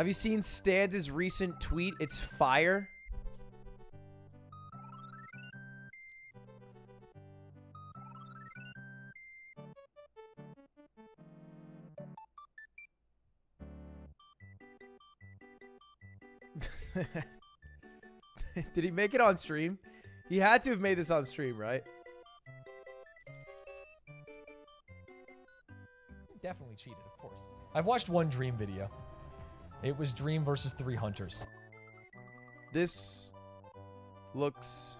Have you seen Stanz' recent tweet? It's fire. Did he make it on stream? He had to have made this on stream, right? Definitely cheated, of course. I've watched one Dream video. It was Dream versus three hunters. This looks